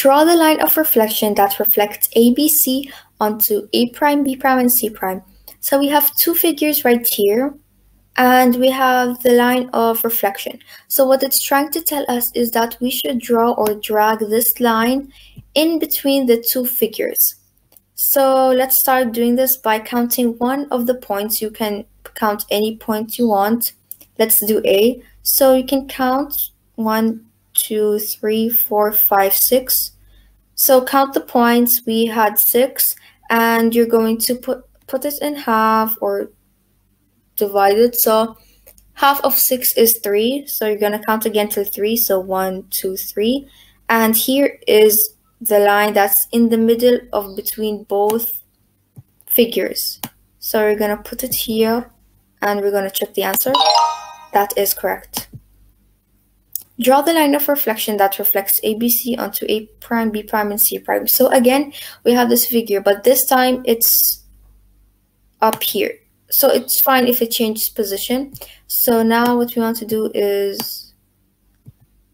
Draw the line of reflection that reflects ABC onto A prime, B prime, and C prime. So we have two figures right here, and we have the line of reflection. So what it's trying to tell us is that we should draw or drag this line in between the two figures. So let's start doing this by counting one of the points. You can count any point you want. Let's do A. So you can count one, two, three, four, five, six. So count the points. We had six, and you're going to put put it in half or divide it. So half of six is three. So you're gonna count again to three. So one, two, three. And here is the line that's in the middle of between both figures. So we're gonna put it here and we're gonna check the answer. That is correct. Draw the line of reflection that reflects ABC onto A prime, B prime, and C prime. So again, we have this figure, but this time it's up here. So it's fine if it changes position. So now what we want to do is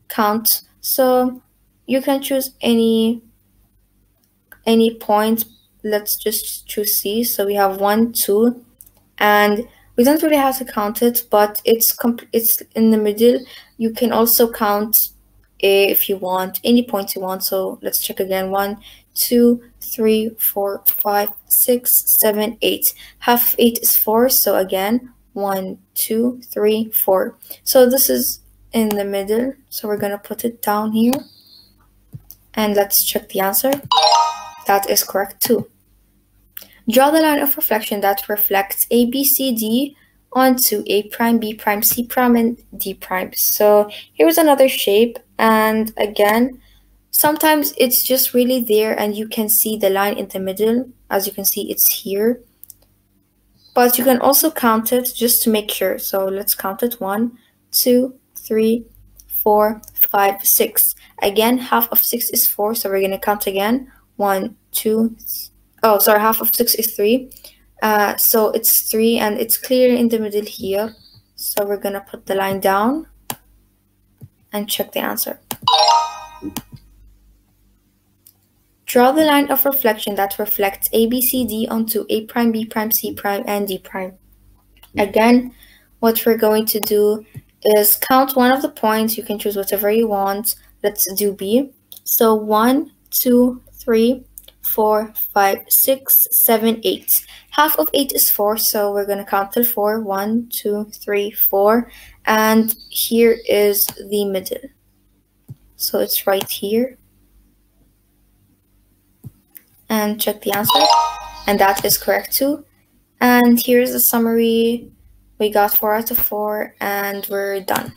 count. So you can choose any any point. Let's just choose C. So we have one, two, and we don't really have to count it, but it's it's in the middle. You can also count A if you want, any points you want. So let's check again. One, two, three, four, five, six, seven, eight. Half eight is four. So again, one, two, three, four. So this is in the middle. So we're gonna put it down here. And let's check the answer. That is correct too. Draw the line of reflection that reflects A, B, C, D onto A prime, B prime, C prime, and D prime. So here's another shape. And again, sometimes it's just really there and you can see the line in the middle. As you can see, it's here. But you can also count it just to make sure. So let's count it. One, two, three, four, five, six. Again, half of six is four. So we're going to count again. One, two, oh, sorry, half of six is three. Uh, so it's three and it's clear in the middle here. So we're gonna put the line down and check the answer. Draw the line of reflection that reflects A, B, C, D onto A prime, B prime, C prime, and D prime. Again, what we're going to do is count one of the points. You can choose whatever you want. Let's do B. So one, two, three, four, five, six, seven, eight. Half of eight is four, so we're gonna count till four. One, two, three, four. And here is the middle. So it's right here. And check the answer. And that is correct too. And here's the summary. We got four out of four and we're done.